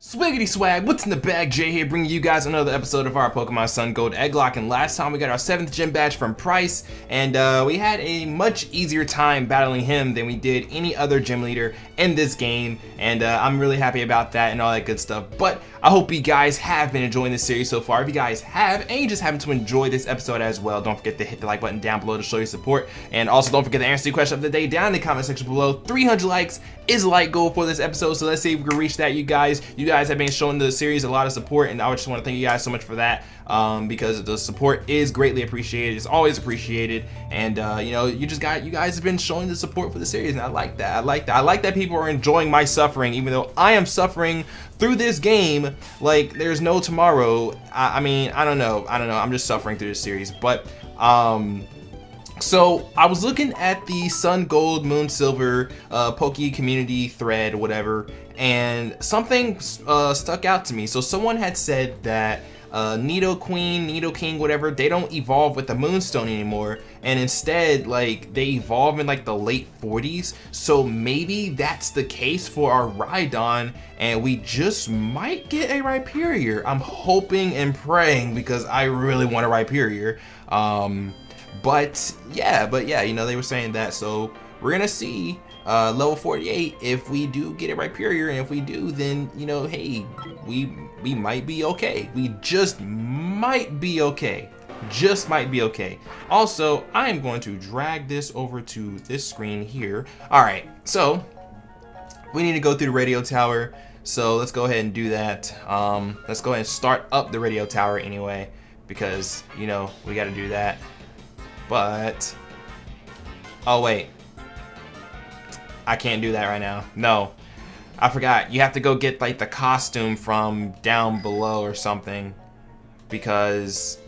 Swiggity swag, what's in the bag? Jay here bringing you guys another episode of our Pokemon Sun Gold Egglocke and last time we got our 7th gym badge from Pryce and uh, we had a much easier time battling him than we did any other gym leader in this game and uh, I'm really happy about that and all that good stuff but I hope you guys have been enjoying this series so far. If you guys have and you just happen to enjoy this episode as well don't forget to hit the like button down below to show your support and also don't forget to answer the question of the day down in the comment section below. 300 likes is a like goal for this episode so let's see if we can reach that you guys. You guys have been showing the series a lot of support and I just want to thank you guys so much for that um, because the support is greatly appreciated. It's always appreciated and uh, you know you just got you guys have been showing the support for the series and I like that. I like that. I like that people are enjoying my suffering even though I am suffering through this game like there's no tomorrow. I, I mean I don't know. I don't know. I'm just suffering through this series but um so I was looking at the Sun Gold Moon Silver uh, Poke community thread, whatever, and something uh, stuck out to me. So someone had said that uh, Nidoqueen, Nidoking, whatever, they don't evolve with the Moonstone anymore, and instead, like, they evolve in like the late 40s. So maybe that's the case for our Rhydon, and we just might get a Rhyperior. I'm hoping and praying because I really want a Rhyperior. Um, but yeah, but yeah, you know, they were saying that. So we're to see uh, level 48 if we do get it right Rhyperior. And if we do, then, you know, hey, we, we might be okay. We just might be okay. Just might be okay. Also, I am going to drag this over to this screen here. All right, so we need to go through the radio tower. So let's go ahead and do that. Um, let's go ahead and start up the radio tower anyway, because, you know, we got to do that. But, oh wait, I can't do that right now. No, I forgot. You have to go get like the costume from down below or something, because,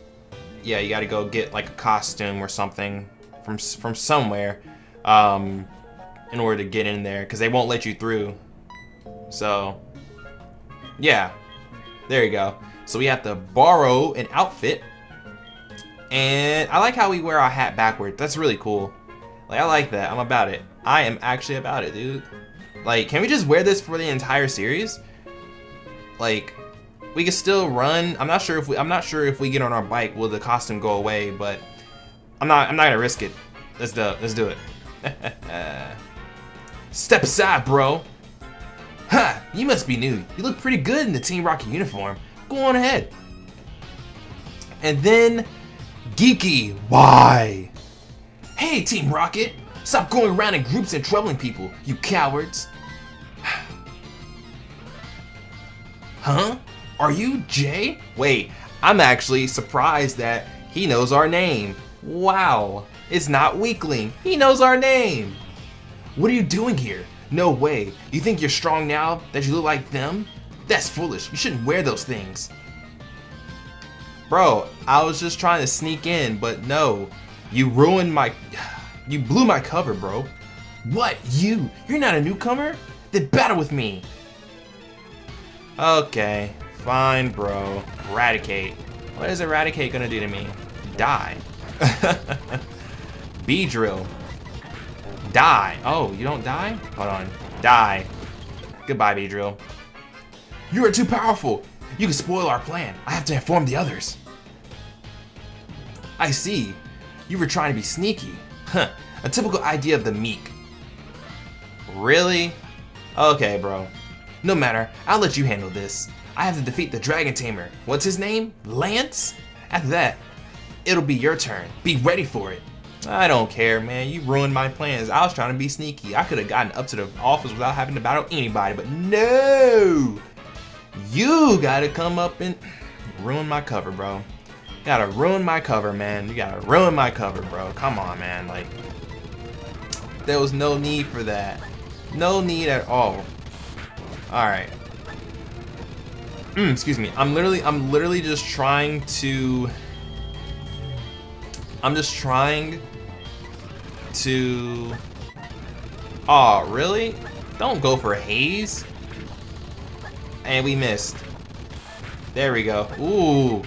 yeah, you got to go get like a costume or something from from somewhere, um, in order to get in there, because they won't let you through. So, yeah, there you go. So we have to borrow an outfit and I like how we wear our hat backwards. That's really cool. Like, I like that. I'm about it. I am actually about it, dude. Like, can we just wear this for the entire series? Like, we can still run. I'm not sure if we I'm not sure if we get on our bike will the costume go away, but I'm not I'm not gonna risk it. Let's do let's do it. Step aside, bro. Ha! You must be new. You look pretty good in the Team Rocket uniform. Go on ahead. And then Geeky, why? Hey, Team Rocket! Stop going around in groups and troubling people, you cowards! huh? Are you Jay? Wait, I'm actually surprised that he knows our name. Wow, it's not Weakling. He knows our name. What are you doing here? No way. You think you're strong now that you look like them? That's foolish. You shouldn't wear those things. Bro, I was just trying to sneak in, but no. You ruined my... You blew my cover, bro. What? You? You're not a newcomer? Then battle with me. Okay. Fine, bro. Eradicate. What is Eradicate gonna do to me? Die. Beedrill. Die. Oh, you don't die? Hold on. Die. Goodbye, Beedrill. You are too powerful. You can spoil our plan. I have to inform the others. I see. You were trying to be sneaky. Huh. A typical idea of the meek. Really? Okay, bro. No matter. I'll let you handle this. I have to defeat the Dragon Tamer. What's his name? Lance? After that, it'll be your turn. Be ready for it. I don't care, man. You ruined my plans. I was trying to be sneaky. I could have gotten up to the office without having to battle anybody, but no! You gotta come up and ruin my cover, bro. You gotta ruin my cover, man. You gotta ruin my cover, bro. Come on, man. Like, there was no need for that. No need at all. Alright. Mm, excuse me. I'm literally, I'm literally just trying to... I'm just trying to... Aw, oh, really? Don't go for haze. And we missed. There we go. Ooh.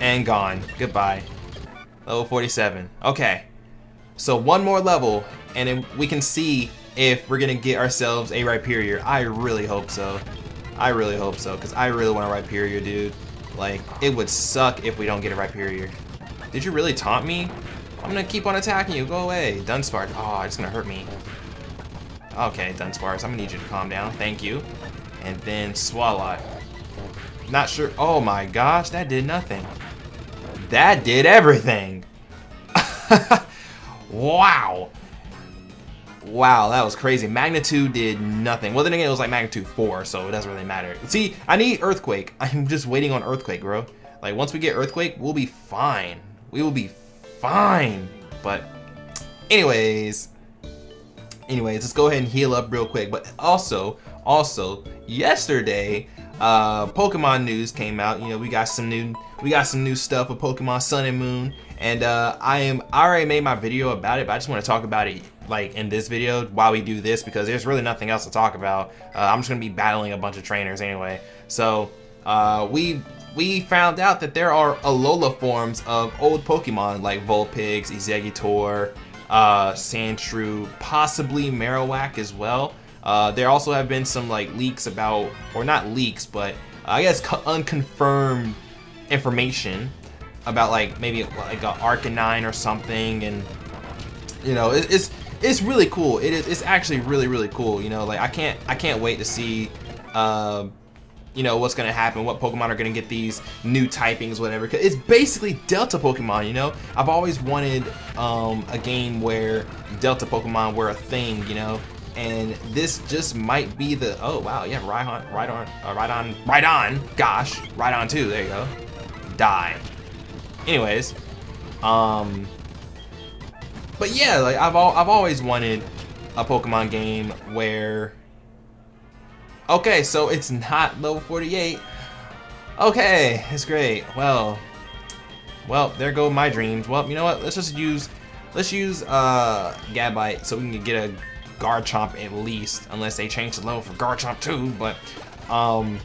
And gone. Goodbye. Level 47. Okay. So one more level, and then we can see if we're gonna get ourselves a Rhyperior. I really hope so. I really hope so, because I really want a Rhyperior, dude. Like, it would suck if we don't get a Rhyperior. Did you really taunt me? I'm gonna keep on attacking you. Go away. Dunsparce. Oh, it's gonna hurt me. Okay, Dunsparce. I'm gonna need you to calm down. Thank you. And then Swalot. Not sure. Oh my gosh, that did nothing. That did everything. wow. Wow, that was crazy. Magnitude did nothing. Well, then again, it was like magnitude 4, so it doesn't really matter. See, I need Earthquake. I'm just waiting on Earthquake, bro. Like, once we get Earthquake, we'll be fine. We will be fine. But anyways, anyways, let's go ahead and heal up real quick. But also, also, yesterday, uh, Pokemon news came out. You know, we got some new, we got some new stuff with Pokemon Sun and Moon. And uh, I am, I already made my video about it, but I just want to talk about it like in this video while we do this because there's really nothing else to talk about. Uh, I'm just gonna be battling a bunch of trainers anyway. So uh, we we found out that there are Alola forms of old Pokemon like Vulpix, Exeggutor, uh, Sandshrew, possibly Marowak as well. Uh, there also have been some like leaks about, or not leaks, but I guess unconfirmed information about like maybe like a Arcanine or something, and you know it, it's it's really cool. It is it's actually really really cool. You know, like I can't I can't wait to see. Uh, you know, what's to happen, what Pokemon are to get these new typings, whatever. Cause it's basically Delta Pokemon, you know? I've always wanted um, a game where Delta Pokemon were a thing, you know? And this just might be the, oh wow, yeah, right on, right on, uh, right on, right on, gosh, right on too, there you go. Die. Anyways, um, but yeah, like I've, I've always wanted a Pokemon game where Okay, so it's not level 48. Okay, it's great. Well, well, there go my dreams. Well, you know what? Let's just use, let's use uh, Gabite so we can get a Garchomp at least, unless they change the level for Garchomp too. But, um,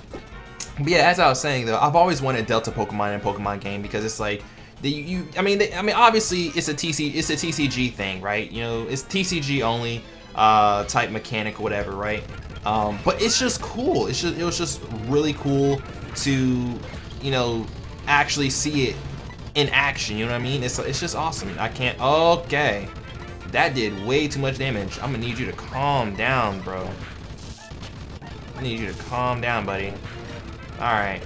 but yeah, as I was saying though, I've always wanted Delta Pokemon in a Pokemon game because it's like, the, you, I mean, I mean, obviously it's a TC, it's a TCG thing, right? You know, it's TCG only uh, type mechanic or whatever, right? Um, but it's just cool. It's just it was just really cool to, you know, actually see it in action. You know what I mean? It's it's just awesome. I can't. Okay, that did way too much damage. I'm gonna need you to calm down, bro. I need you to calm down, buddy. All right.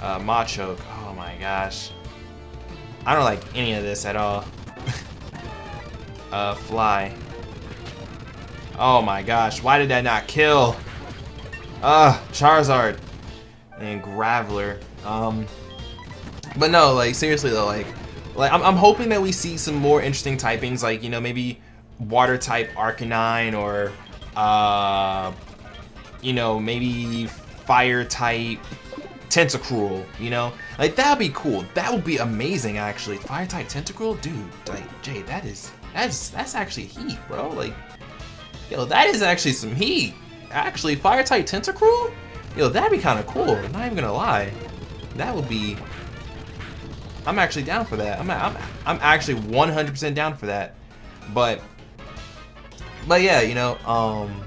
Uh, Machoke. Oh my gosh. I don't like any of this at all. uh, Fly. Oh my gosh, why did that not kill? Uh, Charizard and Graveler. Um, but no, like seriously though, like, like I'm, I'm hoping that we see some more interesting typings, like you know maybe Water type Arcanine or uh, you know maybe Fire type Tentacruel. You know, like that would be cool. That would be amazing actually. Fire type Tentacruel, dude. Like Jay, that is that's that's actually heat, bro. Like Yo, that is actually some heat. Actually, fire type Tentacruel? Yo, that'd be kind of cool. I'm not even gonna lie. That would be. I'm actually down for that. I'm I'm I'm actually 100% down for that. But but yeah, you know, um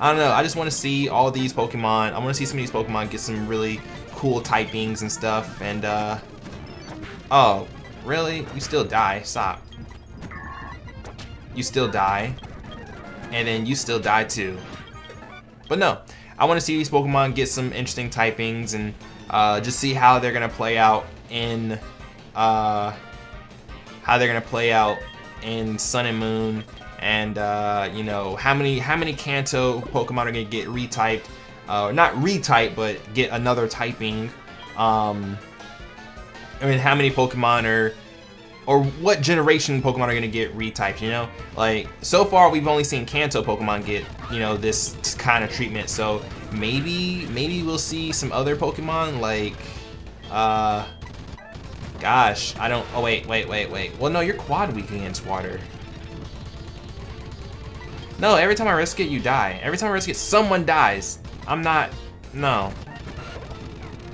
I don't know. I just want to see all these Pokemon. I want to see some of these Pokemon get some really cool typings and stuff. And uh oh, really? You still die? Stop. You still die and then you still die too. But no, I want to see these Pokemon get some interesting typings and uh, just see how they're gonna play out in uh, how they're gonna play out in Sun and Moon, and uh, you know how many how many Kanto Pokemon are gonna get retyped, uh, not retyped, but get another typing. Um, I mean, how many Pokemon are or what generation Pokemon are to get retyped, you know? Like, so far we've only seen Kanto Pokemon get, you know, this kind of treatment, so maybe, maybe we'll see some other Pokemon, like, uh, gosh, I don't, oh wait, wait, wait, wait. Well, no, you're quad weak against water. No, every time I risk it, you die. Every time I risk it, someone dies. I'm not, no.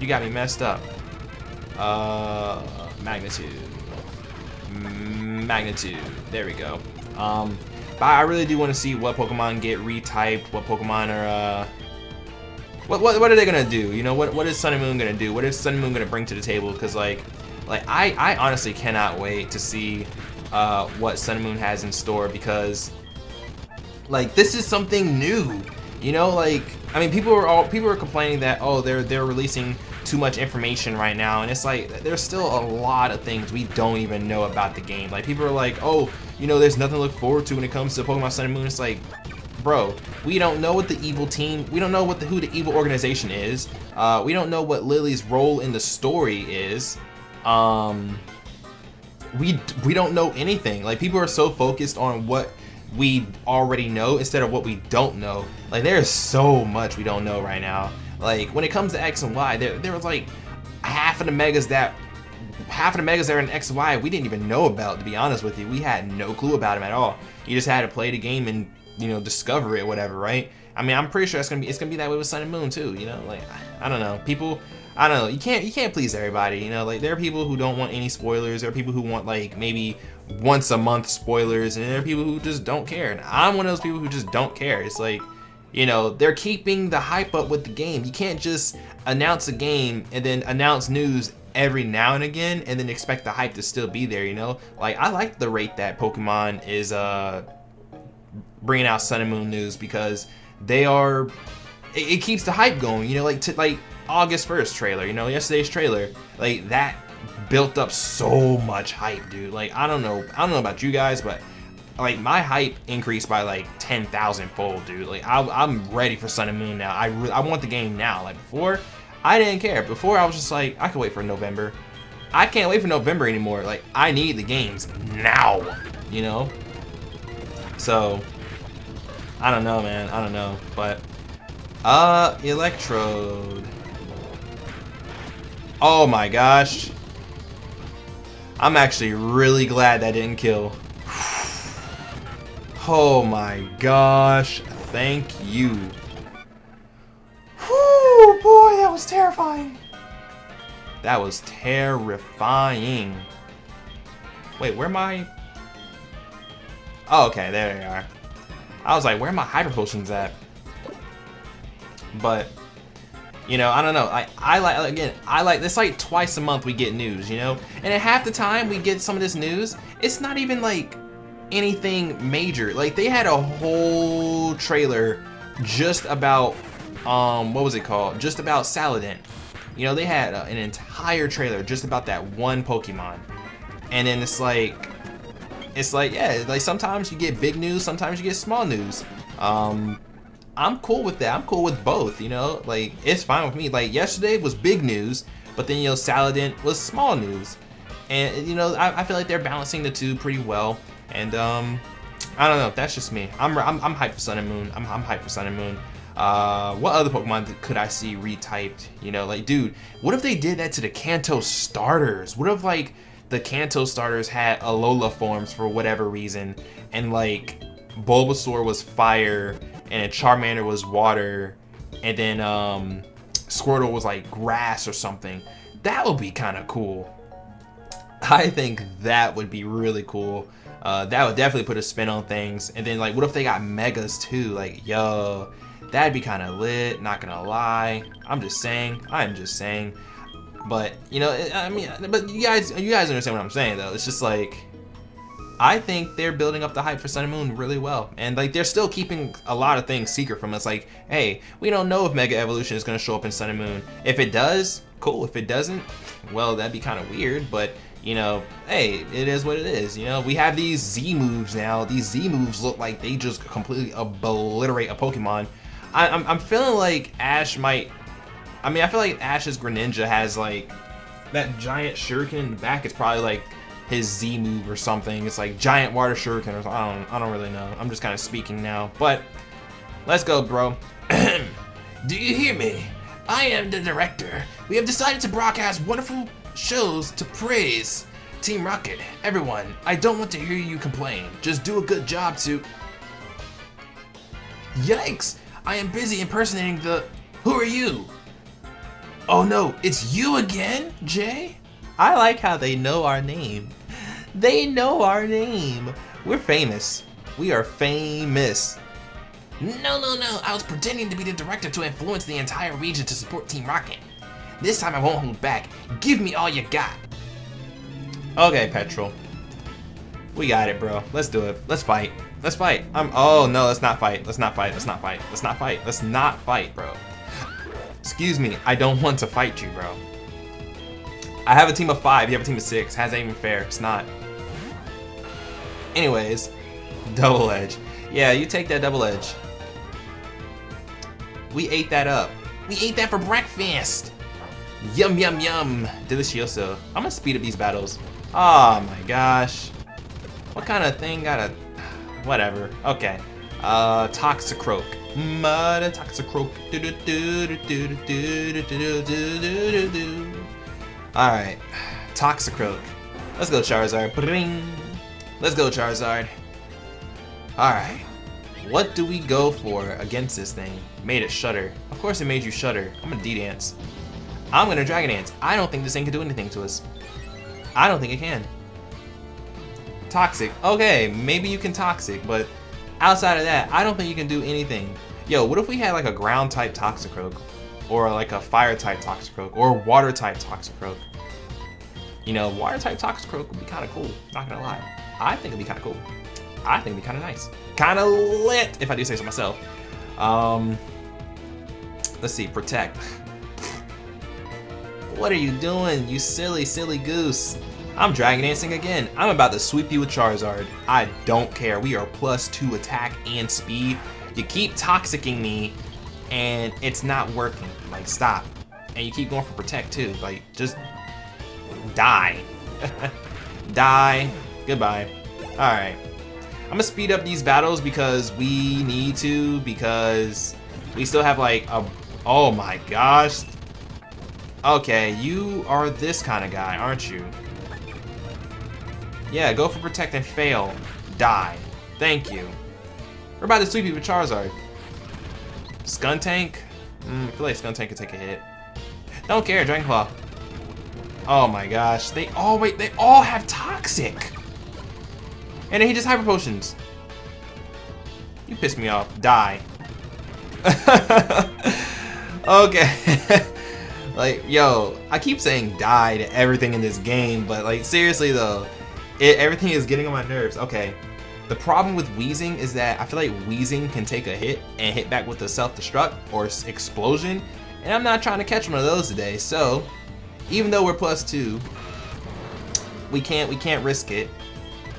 You got me messed up. Uh, magnitude magnitude. There we go. Um, but I really do want to see what Pokemon get retyped, what Pokemon are, uh, what, what, what are they gonna do? You know, what, what is Sun and Moon gonna do? What is Sun and Moon gonna bring to the table? Because like, like I, I honestly cannot wait to see uh, what Sun and Moon has in store because like this is something new. You know, like I mean, people are all people are complaining that oh they're they're releasing too much information right now, and it's like there's still a lot of things we don't even know about the game. Like people are like, oh, you know, there's nothing to look forward to when it comes to Pokemon Sun and Moon. It's like, bro, we don't know what the evil team, we don't know what the who the evil organization is. Uh, we don't know what Lillie's role in the story is. Um, we we don't know anything. Like people are so focused on what we already know instead of what we don't know. Like there's so much we don't know right now. Like when it comes to X and Y, there there was like half of the megas that half of the megas that are in X and Y we didn't even know about. To be honest with you, we had no clue about them at all. You just had to play the game and you know discover it, whatever, right? I mean, I'm pretty sure it's gonna be it's gonna be that way with Sun and Moon too. You know, like I don't know, people. I don't know. You can't you can't please everybody. You know, like there are people who don't want any spoilers. There are people who want like maybe once a month spoilers, and there are people who just don't care. And I'm one of those people who just don't care. It's like, you know, they're keeping the hype up with the game. You can't just announce a game and then announce news every now and again and then expect the hype to still be there, you know? Like, I like the rate that Pokemon is uh, bringing out Sun and Moon news because they are, it, it keeps the hype going, you know? Like, to, like August 1st trailer, you know, yesterday's trailer, like that built up so much hype, dude. Like, I don't know, I don't know about you guys, but like my hype increased by like 10,000 fold, dude. Like I, am ready for Sun and Moon now. I, I want the game now. Like before, I didn't care. Before I was just like, I can wait for November. I can't wait for November anymore. Like I need the games now, you know? So, I don't know, man. I don't know, but, uh, Electrode. Oh my gosh. I'm actually really glad that didn't kill. Oh my gosh. Thank you. Whoo, boy, that was terrifying. That was terrifying. Wait, where am I? Oh, okay, there they are. I was like, where are my Hyper Potions at? But you know, I don't know. I, I like, again, I like, this like twice a month we get news, you know? And at half the time we get some of this news, it's not even like anything major. Like they had a whole trailer just about, um, what was it called? Just about Salandit. You know, they had uh, an entire trailer just about that one Pokemon. And then it's like, it's like, yeah, like sometimes you get big news, sometimes you get small news. Um, I'm cool with that. I'm cool with both, you know? Like, it's fine with me. Like, yesterday was big news, but then, you know, Salandit was small news. And, you know, I, I feel like they're balancing the two pretty well. And, um, I don't know. That's just me. I'm, I'm, I'm hyped for Sun and Moon. I'm, I'm hyped for Sun and Moon. Uh, what other Pokemon could I see retyped? You know, like, dude, what if they did that to the Kanto starters? What if, like, the Kanto starters had Alola forms for whatever reason, and, like, Bulbasaur was fire, and Charmander was water, and then um, Squirtle was like grass or something. That would be kind of cool. I think that would be really cool. Uh, that would definitely put a spin on things. And then like, what if they got megas too? Like, yo, that'd be kind of lit. Not gonna lie. I'm just saying. I'm just saying. But you know, I mean, but you guys, you guys understand what I'm saying though. It's just like I think they're building up the hype for Sun and Moon really well. And like they're still keeping a lot of things secret from us. Like, hey, we don't know if Mega Evolution is gonna show up in Sun and Moon. If it does, cool. If it doesn't, well, that'd be kind of weird. But you know, hey, it is what it is. You know, we have these Z moves now. These Z moves look like they just completely obliterate a Pokemon. I, I'm, I'm feeling like Ash might. I mean, I feel like Ash's Greninja has like that giant shuriken in the back. It's probably like his Z move or something. It's like giant water shuriken or something. I don't, I don't really know. I'm just kind of speaking now. But let's go, bro. Do you hear me? I am the director. We have decided to broadcast wonderful shows to praise Team Rocket. Everyone, I don't want to hear you complain. Just do a good job to... Yikes! I am busy impersonating the... Who are you? Oh no, it's you again, Jay? I like how they know our name. They know our name. We're famous. We are famous. No, no, no, I was pretending to be the director to influence the entire region to support Team Rocket. This time I won't hold back. Give me all you got. Okay, Petrel. We got it, bro. Let's do it. Let's fight. Let's fight. I'm. Oh no, let's not fight. Let's not fight. Let's not fight. Let's not fight. Let's not fight, bro. Excuse me. I don't want to fight you, bro. I have a team of five. You have a team of six. How's that even fair? It's not. Anyways, double edge. Yeah, you take that double edge. We ate that up. We ate that for breakfast. Yum, yum, yum. Delicioso. I'm gonna speed up these battles. Oh my gosh. What kind of thing got a... Whatever. Okay. Uh, Toxicroak. Mud Toxicroak. Alright. Toxicroak. Let's go, Charizard. Bring. Let's go, Charizard. Alright. What do we go for against this thing? Made it shudder. Of course it made you shudder. I'm gonna D-Dance. I'm gonna Dragon Dance. I don't think this thing can do anything to us. I don't think it can. Toxic. Okay, maybe you can Toxic, but outside of that, I don't think you can do anything. Yo, what if we had like a ground type Toxicroak? Or like a fire type Toxicroak? Or water type Toxicroak? You know, water type Toxicroak would be kind of cool, not gonna lie. I think it'd be kind of cool. I think it'd be kind of nice. Kind of lit, if I do say so myself. Um, let's see, Protect. What are you doing, you silly, silly goose? I'm Dragon Dancing again. I'm about to sweep you with Charizard. I don't care. We are plus two attack and speed. You keep toxicking me, and it's not working. Like, stop. And you keep going for Protect, too. Like, just die. die. Goodbye. Alright. I'm gonna speed up these battles because we need to, because we still have, like, a... Oh my gosh. Okay, you are this kind of guy, aren't you? Yeah, go for protect and fail. Die. Thank you. We're about to sweep you with Charizard. Skuntank? Mm, I feel like Skuntank could take a hit. Don't care, Dragon Claw. Oh my gosh, they all wait, they all have Toxic! And then he just Hyper Potions. You pissed me off. Die. okay. Like, yo, I keep saying die to everything in this game, but like, seriously though, it, everything is getting on my nerves. Okay, the problem with Weezing is that I feel like Weezing can take a hit and hit back with a self-destruct or explosion, and I'm not trying to catch one of those today. So, even though we're plus two, we can't we can't risk it.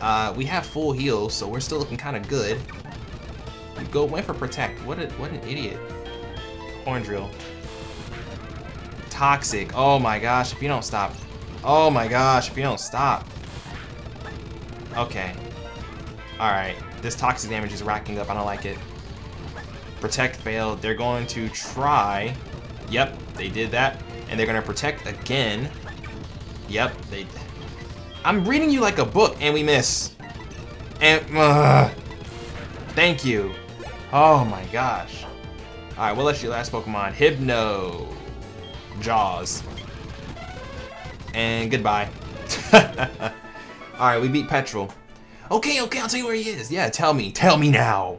Uh, we have full heals, so we're still looking kind of good. We go went for protect. What a what an idiot. Horn drill. Toxic. Oh my gosh, if you don't stop. Oh my gosh, if you don't stop. Okay. Alright. This toxic damage is racking up. I don't like it. Protect failed. They're going to try. Yep, they did that. And they're going to protect again. Yep, they... I'm reading you like a book, and we miss. And... Uh, thank you. Oh my gosh. Alright, we'll let you last Pokemon. Hypno. Jaws. And goodbye. Alright, we beat Petrel. Okay, okay, I'll tell you where he is. Yeah, tell me. Tell me now.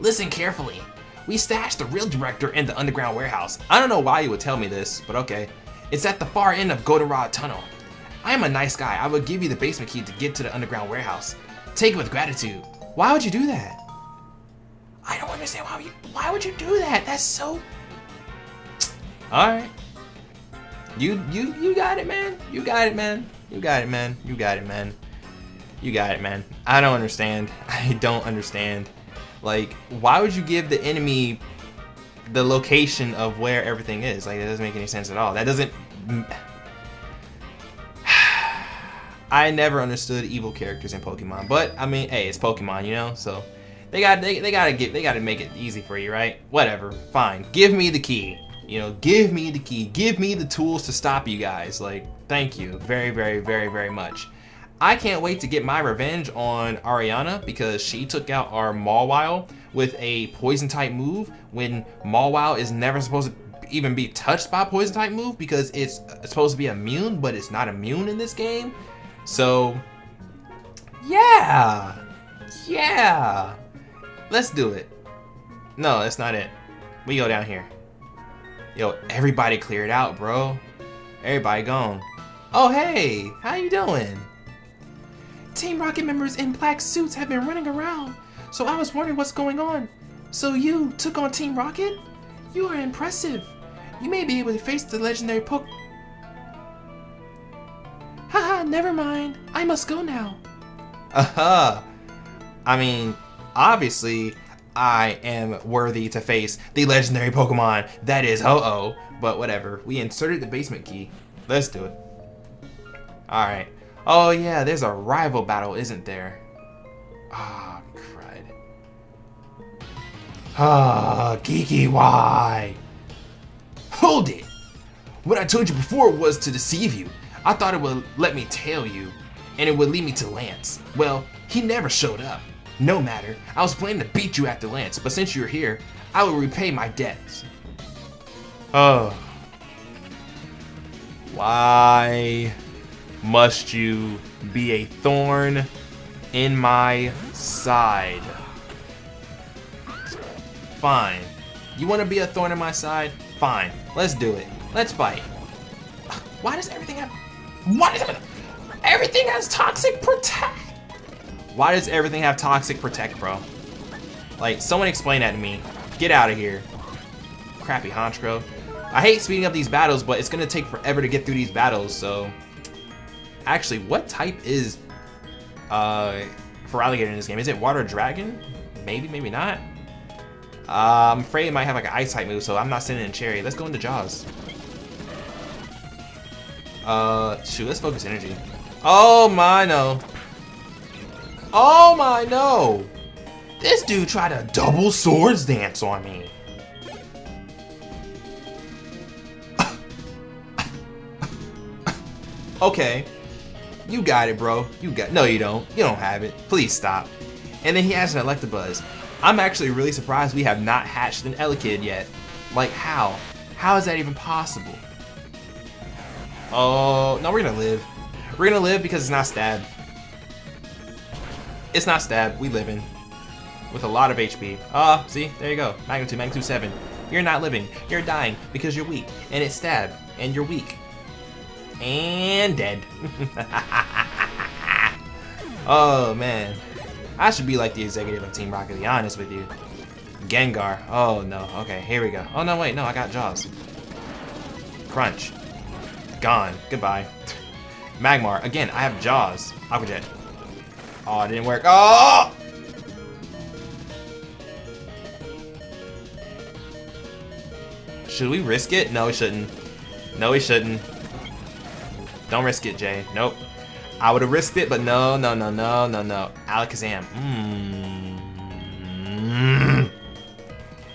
Listen carefully. We stashed the real director in the underground warehouse. I don't know why you would tell me this, but okay. It's at the far end of Goldenrod Tunnel. I am a nice guy. I would give you the basement key to get to the underground warehouse. Take it with gratitude. Why would you do that? I don't understand why you why would you do that? That's so Alright. You you you got it, man. You got it, man. You got it, man. You got it, man. You got it, man. I don't understand. I don't understand. Like, why would you give the enemy the location of where everything is? Like, it doesn't make any sense at all. That doesn't. I never understood evil characters in Pokemon, but I mean, hey, it's Pokemon, you know. So they got they, they gotta get they gotta make it easy for you, right? Whatever, fine. Give me the key. You know, give me the key. Give me the tools to stop you guys. Like, thank you very, very, very, very much. I can't wait to get my revenge on Ariana because she took out our Mawile with a poison type move when Mawile is never supposed to even be touched by a poison type move because it's supposed to be immune, but it's not immune in this game. So, yeah, yeah, let's do it. No, that's not it. We go down here. Yo, everybody cleared out, bro. Everybody gone. Oh, hey, how you doing? Team Rocket members in black suits have been running around, so I was wondering what's going on. So you took on Team Rocket? You are impressive. You may be able to face the legendary Poke... Haha, never mind. I must go now. Aha. Uh-huh. I mean, obviously, I am worthy to face the legendary Pokemon that is Ho-Oh. But whatever, we inserted the basement key. Let's do it. Alright. Oh yeah, there's a rival battle, isn't there? Ah, oh, crud. Ah, Geeky why? Hold it! What I told you before was to deceive you. I thought it would let me tell you, and it would lead me to Lance. Well, he never showed up. No matter, I was planning to beat you after Lance, but since you're here, I will repay my debts. Oh. Why must you be a thorn in my side? Fine. You want to be a thorn in my side? Fine. Let's do it. Let's fight. Why does everything have... Why does everything... Has toxic protect? Why does everything have toxic protect, bro? Like, someone explain that to me. Get out of here. Crappy Honchkrow. I hate speeding up these battles, but it's gonna take forever to get through these battles, so... Actually, what type is uh, Feraligatr in this game? Is it Water Dragon? Maybe, maybe not. Uh, I'm afraid it might have like an Ice type move, so I'm not sending in Cherry. Let's go into Jaws. Uh, shoot, let's focus energy. Oh my no. Oh my no. This dude tried a double swords dance on me. okay. You got it, bro. You got No, you don't. You don't have it. Please stop. And then he has an Electabuzz. I'm actually really surprised we have not hatched an Elekid yet. Like, how? How is that even possible? Oh, no, we're gonna live. We're gonna live because it's not stab. It's not stab. We living. With a lot of HP. Ah, see? There you go. Magnitude, Magnitude 7. You're not living. You're dying because you're weak. And it's stab. And you're weak. And dead. oh, man. I should be like the executive of Team Rocket, to be honest with you. Gengar. Oh, no. Okay, here we go. Oh, no, wait. No, I got Jaws. Crunch. Gone. Goodbye. Magmar. Again, I have Jaws. Aqua Jet. Oh, it didn't work. Oh! Should we risk it? No, we shouldn't. No, we shouldn't. Don't risk it, Jay. Nope. I would have risked it, but no, no, no, no, no, no. Alakazam. Mmm.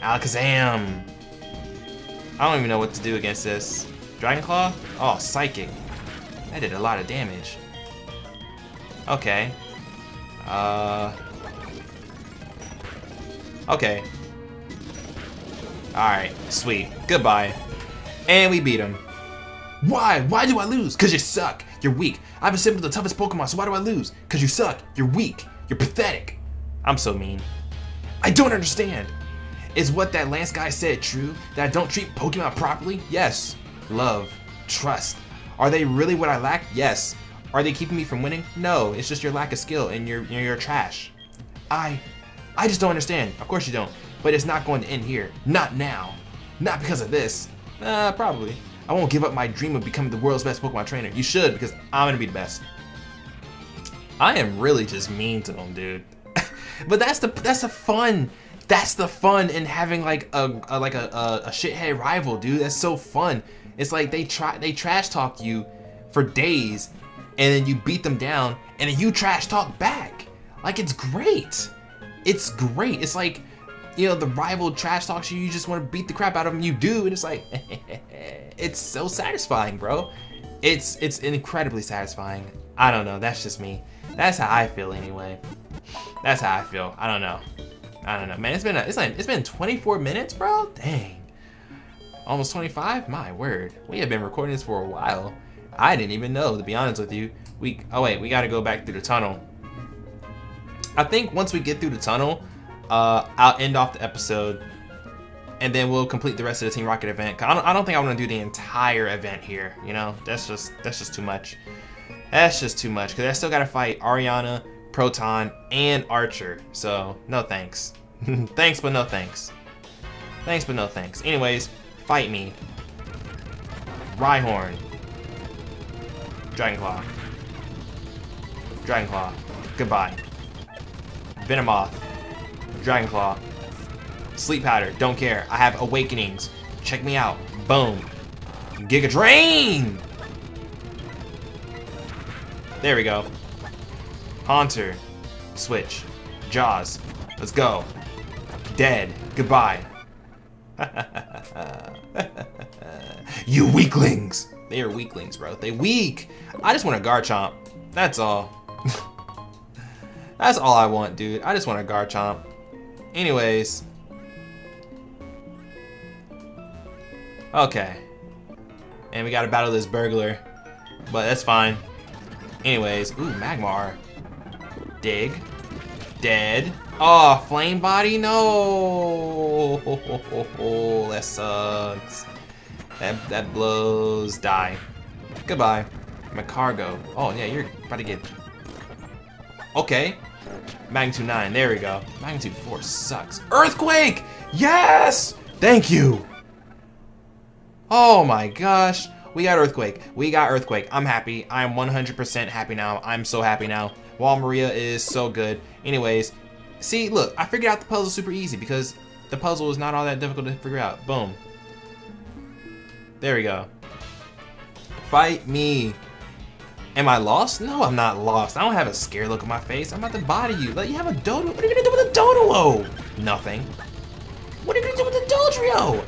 Alakazam. I don't even know what to do against this. Dragon Claw? Oh, Psychic. That did a lot of damage. Okay. Uh. Okay. Alright, sweet. Goodbye. And we beat him. Why? Why do I lose? Because you suck. You're weak. I've assembled the toughest Pokemon, so why do I lose? Because you suck. You're weak. You're pathetic. I'm so mean. I don't understand. Is what that Lance guy said true? That I don't treat Pokemon properly? Yes. Love. Trust. Are they really what I lack? Yes. Are they keeping me from winning? No. It's just your lack of skill and you're, you're trash. I... I just don't understand. Of course you don't. But it's not going to end here. Not now. Not because of this. Uh, probably. I won't give up my dream of becoming the world's best Pokemon trainer. You should, because I'm gonna be the best. I am really just mean to them, dude. but that's the that's the fun. That's the fun in having like a, a like a, a, a shithead rival, dude. That's so fun. It's like they try they trash talk you for days, and then you beat them down, and then you trash talk back. Like it's great. It's great. It's like you know, the rival trash talks you, you just want to beat the crap out of them, you do, and it's like, it's so satisfying, bro. It's it's incredibly satisfying. I don't know, that's just me. That's how I feel anyway. That's how I feel. I don't know. I don't know, man. It's been a, it's like it's been 24 minutes, bro. Dang, almost 25. My word, we have been recording this for a while. I didn't even know, to be honest with you. We oh wait, we got to go back through the tunnel. I think once we get through the tunnel, uh, I'll end off the episode, and then we'll complete the rest of the Team Rocket event. I don't, I don't think I want to do the entire event here. You know, that's just that's just too much. That's just too much because I still gotta fight Ariana, Proton, and Archer. So no thanks. thanks, but no thanks. Thanks, but no thanks. Anyways, fight me. Rhyhorn. Dragonclaw. Dragonclaw. Goodbye. Venomoth. Dragonclaw. Sleep Powder. Don't care. I have Awakenings. Check me out. Boom. Giga Drain! There we go. Haunter. Switch. Jaws. Let's go. Dead. Goodbye. you weaklings! They are weaklings, bro. They weak. I just want a Garchomp. That's all. That's all I want, dude. I just want a Garchomp. Anyways. Okay. And we gotta battle this burglar. But that's fine. Anyways. Ooh, Magmar. Dig. Dead. Oh, flame body? No! that sucks. That, that blows. Die. Goodbye. My cargo. Oh, yeah, you're about to get... Okay. Magnitude 9. There we go. Magnitude 4 sucks. Earthquake! Yes! Thank you! Oh my gosh. We got Earthquake. We got Earthquake. I'm happy. I'm 100% happy now. I'm so happy now. Wall Maria is so good. Anyways, see, look, I figured out the puzzle super easy because the puzzle is not all that difficult to figure out. Boom. There we go. Fight me. Am I lost? No, I'm not lost. I don't have a scared look on my face. I'm about to body you. Like, you have a Doduo. What are you gonna do with a Doduo? Nothing. What are you gonna do with a Dodrio?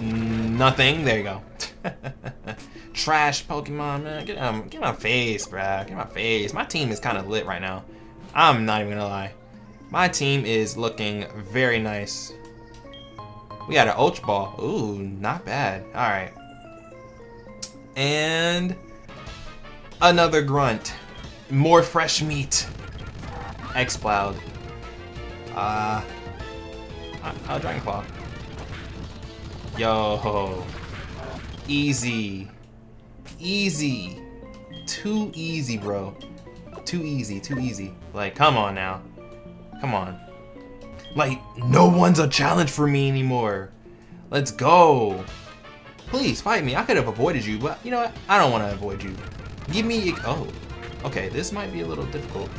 Nothing. There you go. Trash Pokemon, man. Get um, get my face, bruh. Get my face. My team is kind of lit right now. I'm not even gonna lie. My team is looking very nice. We got an Ultra Ball. Ooh, not bad. All right. And another Grunt. More fresh meat. Exploud. Uh, uh Dragon Claw. Yo. Easy. Easy. Too easy, bro. Too easy, too easy. Like, come on now. Come on. Like, no one's a challenge for me anymore. Let's go. Please, fight me. I could have avoided you, but you know what? I don't want to avoid you. Give me... Oh. Okay, this might be a little difficult.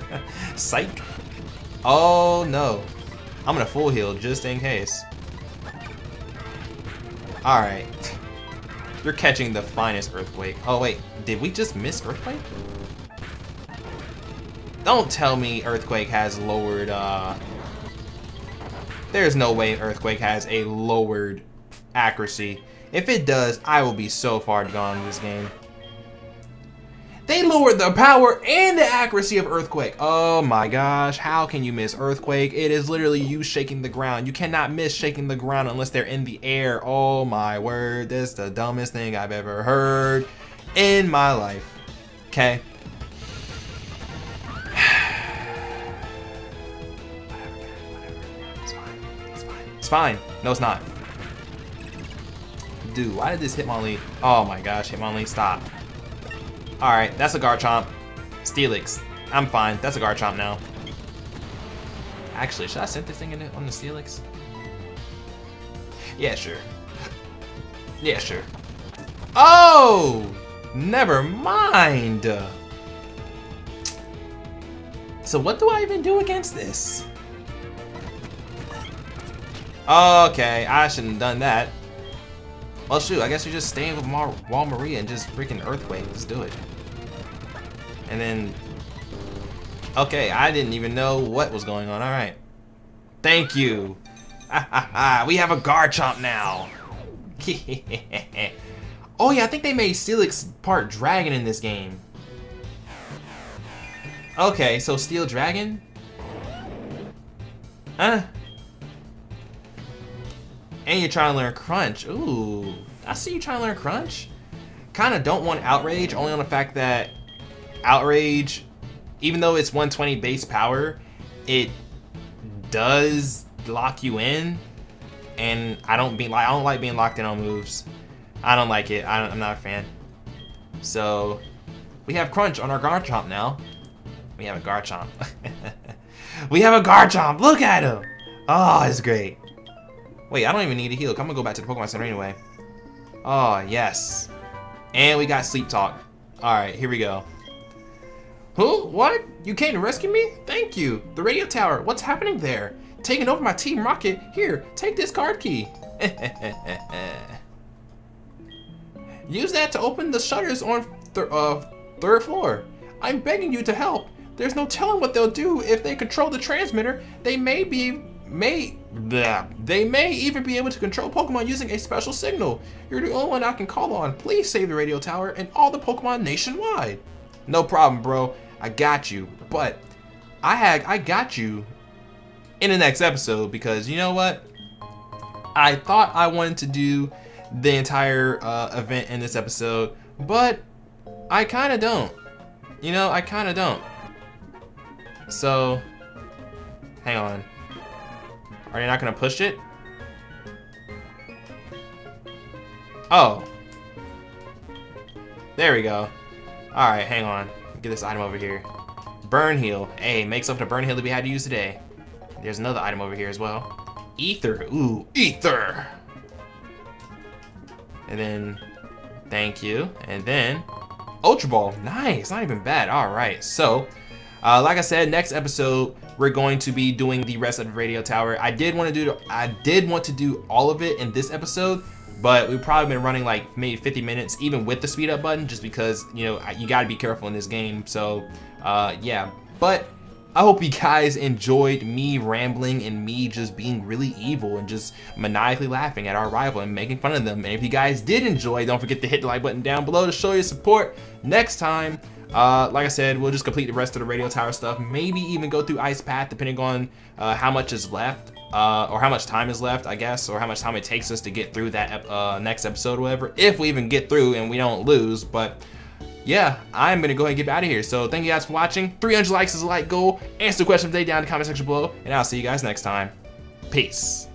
Psych. Oh, no. I'm gonna full heal just in case. Alright. You're catching the finest Earthquake. Oh, wait. Did we just miss Earthquake? Don't tell me Earthquake has lowered, uh... There's no way Earthquake has a lowered accuracy. If it does, I will be so far gone in this game. They lowered the power and the accuracy of Earthquake. Oh my gosh, how can you miss Earthquake? It is literally you shaking the ground. You cannot miss shaking the ground unless they're in the air. Oh my word, this is the dumbest thing I've ever heard in my life. Okay. Fine. No, it's not. Dude, why did this Hitmonlee? Oh my gosh, Hitmonlee, stop. Alright, that's a Garchomp. Steelix. I'm fine. That's a Garchomp now. Actually, should I set this thing in on the Steelix? Yeah, sure. Yeah, sure. Oh! Never mind! So what do I even do against this? Okay, I shouldn't have done that. Well, shoot, I guess we just stay with Mar Wall Maria and just freaking Earthquake. Let's do it. And then... Okay, I didn't even know what was going on. Alright. Thank you. we have a Garchomp now. oh yeah, I think they made Steelix part Dragon in this game. Okay, so Steel Dragon? Huh? And you're trying to learn Crunch. Ooh, I see you trying to learn Crunch. Kind of don't want Outrage, only on the fact that Outrage even though it's 120 base power, it does lock you in, and I don't be like I don't like being locked in on moves. I don't like it. I am not a fan. So we have Crunch on our Garchomp now. We have a Garchomp. we have a Garchomp. Look at him. Oh, it's great. Wait, I don't even need a heal. I'm gonna go back to the Pokemon Center anyway. Oh, yes. And we got Sleep Talk. Alright, here we go. Who? What? You came to rescue me? Thank you. The radio tower. What's happening there? Taking over my Team Rocket. Here, take this card key. Use that to open the shutters on th uh, third floor. I'm begging you to help. There's no telling what they'll do if they control the transmitter. They may be may bleh, they may even be able to control Pokemon using a special signal. You're the only one I can call on. Please save the radio tower and all the Pokemon nationwide. No problem, bro. I got you. But I had I got you in the next episode because you know what? I thought I wanted to do the entire uh, event in this episode, but I kind of don't. You know, I kind of don't. So, hang on. Are you not gonna push it? Oh. There we go. Alright, hang on. Get this item over here. Burn heal. Hey, makes up the burn heal that we had to use today. There's another item over here as well. Ether. Ooh, ether. And then, thank you. And then, Ultra Ball. Nice, not even bad. All right, so, uh, like I said, next episode, we're going to be doing the rest of the radio tower. I did want to do, I did want to do all of it in this episode, but we've probably been running like maybe 50 minutes, even with the speed up button, just because, you know, you got to be careful in this game. So, uh, yeah, but I hope you guys enjoyed me rambling and me just being really evil and just maniacally laughing at our rival and making fun of them. And if you guys did enjoy, don't forget to hit the like button down below to show your support. Next time, uh, like I said, we'll just complete the rest of the radio tower stuff. Maybe even go through Ice Path, depending on uh, how much is left. Uh, or how much time is left, I guess, or how much time it takes us to get through that uh, next episode or whatever, if we even get through and we don't lose, but yeah, I'm gonna go ahead and get out of here. So thank you guys for watching. 300 likes is a like goal. Answer the question of the day down in the comment section below, and I'll see you guys next time. Peace.